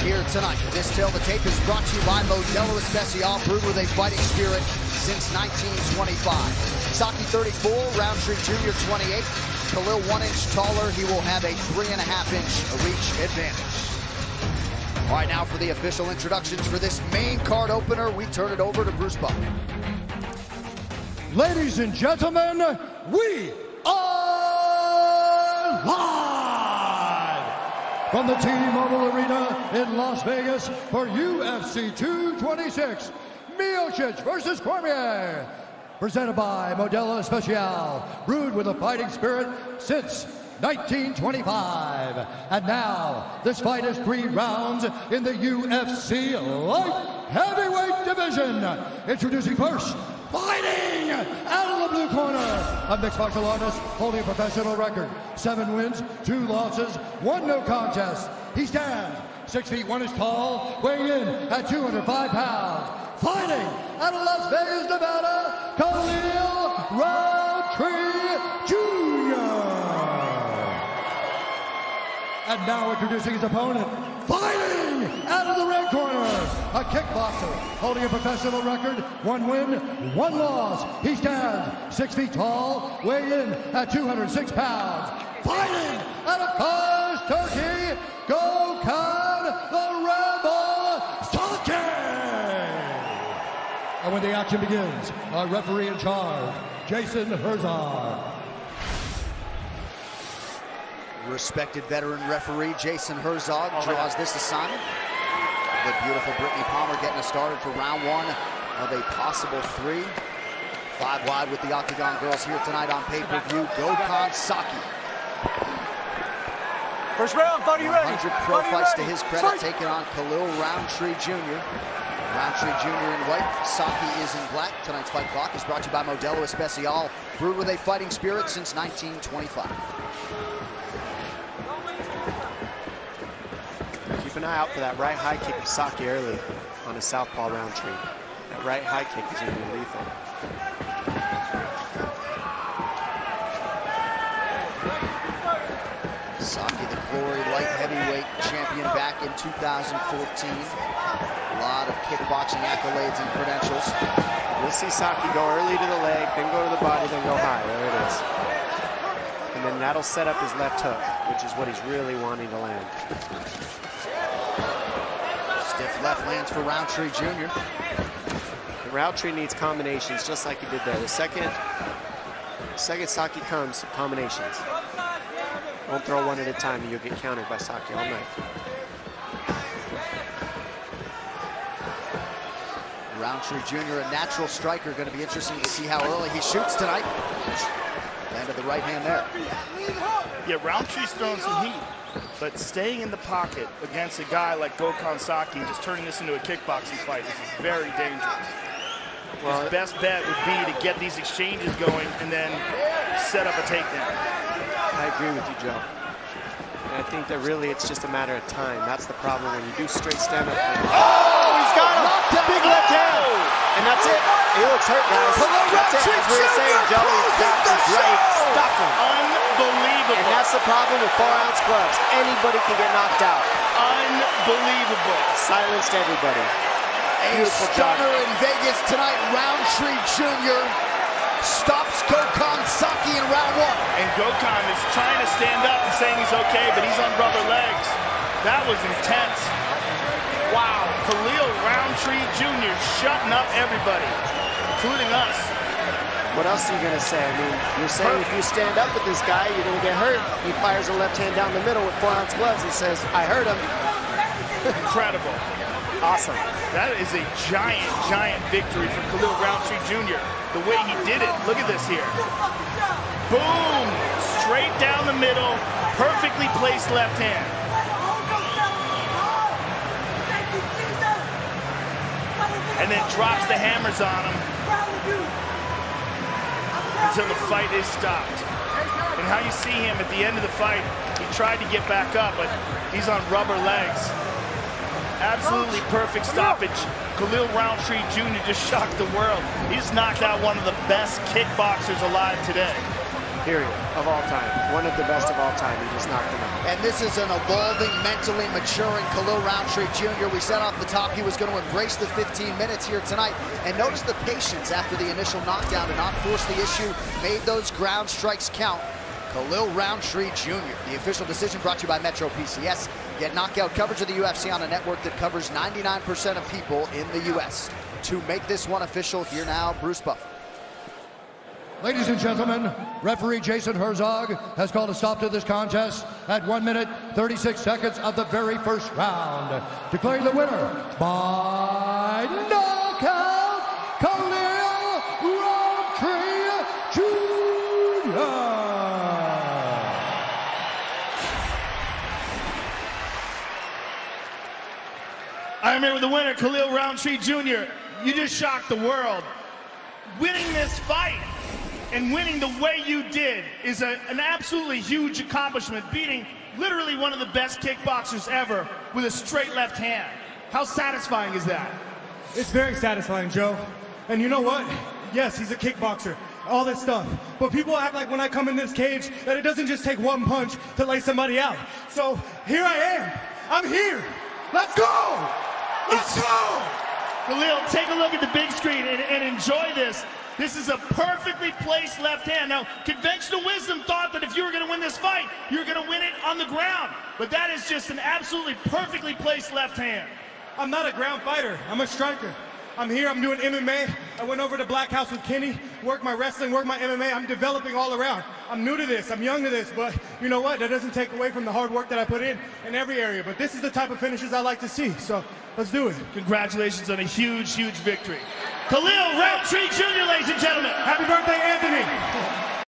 here tonight. This tale the tape is brought to you by Modelo Especial, brewed with a fighting spirit since 1925. Saki 34, Rountree Jr. 28. Khalil one inch taller. He will have a three and a half inch reach advantage. All right, now for the official introductions for this main card opener, we turn it over to Bruce Buck. Ladies and gentlemen, we are live from the T-Mobile Arena in Las Vegas for UFC 226, Miocic versus Cormier. Presented by Modelo Especial, brewed with a fighting spirit since 1925. And now, this fight is three rounds in the UFC light heavyweight division. Introducing first, fighting out of the blue corner, a mixed martial artist holding a professional record. Seven wins, two losses, one no contest. He stands six feet one inch tall, weighing in at 205 pounds. Fighting out of Las Vegas, Nevada, Khalil Rountree Jr. And now introducing his opponent, fighting out of the red corner, a kickboxer holding a professional record, one win, one loss. He stands six feet tall, weighing in at 206 pounds. Fighting out of Kars, Turkey, Gokhan the Rebel Saki. And when the action begins, our referee in charge, Jason Herzog. Respected veteran referee Jason Herzog oh, draws this assignment. The beautiful Brittany Palmer getting us started for round one of a possible three. Five wide with the Octagon girls here tonight on pay-per-view. Gokhan Saki. First round, you ready. 100 pro you fights to his credit, Fight. taking on Khalil Rountree Jr. Rountree Jr. in white, Saki is in black. Tonight's fight clock is brought to you by Modelo Especial, brewed with a fighting spirit since 1925. Keep an eye out for that right high kick of Saki early on a southpaw Rountree. That right high kick is going to be lethal. Saki, the Glory Light Heavyweight champion back in 2014. A lot of kickboxing accolades and credentials. You'll see Saki go early to the leg, then go to the body, then go high. There it is. And then that'll set up his left hook, which is what he's really wanting to land. Stiff left lands for Rountree Jr. The Rountree needs combinations just like he did there. The second, second Saki comes, combinations. Don't throw one at a time and you'll get countered by Saki all night. Rountree Jr., a natural striker. Going to be interesting to see how early he shoots tonight. Landed the right hand there. Yeah, Rountree's throwing some heat, but staying in the pocket against a guy like Gokhan Saki and just turning this into a kickboxing fight is very dangerous. Well, His best bet would be to get these exchanges going and then set up a takedown. I agree with you, Joe. And I think that really it's just a matter of time. That's the problem when you do straight stand up. Oh, he's got him! Big left hand! And that's it. He looks hurt, guys. That's it. As we were saying, Joe, he's got his right. Stop him. Unbelievable. And that's the problem with four ounce gloves. Anybody can get knocked out. Unbelievable. Silenced everybody. A Beautiful job. stunner in Vegas tonight. Rountree Jr. stops Gokhan Saki in round one. And Gokhan is trying to stand up and saying he's okay, but he's on rubber legs. That was intense. Wow, Khalil Rountree Jr. shutting up everybody, including us. What else are you going to say? I mean, you're saying if you stand up with this guy, you're going to get hurt. He fires a left hand down the middle with four ounce gloves and says, I hurt him. Incredible. Awesome. That is a giant, giant victory for Khalil Rountree Jr. The way he did it. Look at this here. Boom! Straight down the middle. Perfectly placed left hand. And then drops the hammers on him until the fight is stopped. And how you see him at the end of the fight, he tried to get back up, but he's on rubber legs. Absolutely perfect stoppage. Khalil Rountree Jr. just shocked the world. He's knocked out one of the best kickboxers alive today. Period, of all time. One of the best of all time. He just knocked him out. And this is an evolving, mentally maturing Khalil Rountree Jr. We said off the top he was going to embrace the 15 minutes here tonight. And notice the patience after the initial knockdown to not force the issue, made those ground strikes count. Khalil Rountree Jr. The official decision brought to you by Metro PCS. Get knockout coverage of the UFC on a network that covers 99% of people in the U.S. To make this one official, here now, Bruce Buffer. Ladies and gentlemen, referee Jason Herzog has called a stop to this contest at 1 minute 36 seconds of the very first round, declaring the winner by knockout, Khalil Rountree Jr. I'm here with the winner, Khalil Rountree Jr. You just shocked the world. Winning this fight and winning the way you did is a, an absolutely huge accomplishment, beating literally one of the best kickboxers ever with a straight left hand. How satisfying is that? It's very satisfying, Joe. And you know what? Yes, he's a kickboxer, all this stuff. But people act like when I come in this cage that it doesn't just take one punch to lay somebody out. So here I am. I'm here. Let's go! Let's go! Khalil, take a look at the big screen and, and enjoy this. This is a perfectly placed left hand. Now, conventional wisdom thought that if you were going to win this fight, you were going to win it on the ground. But that is just an absolutely perfectly placed left hand. I'm not a ground fighter. I'm a striker. I'm here, I'm doing MMA. I went over to Black House with Kenny, work my wrestling, work my MMA. I'm developing all around. I'm new to this, I'm young to this, but you know what? That doesn't take away from the hard work that I put in in every area. But this is the type of finishes I like to see, so let's do it. Congratulations on a huge, huge victory. Khalil Rountree Jr., ladies and gentlemen. Happy birthday, Anthony.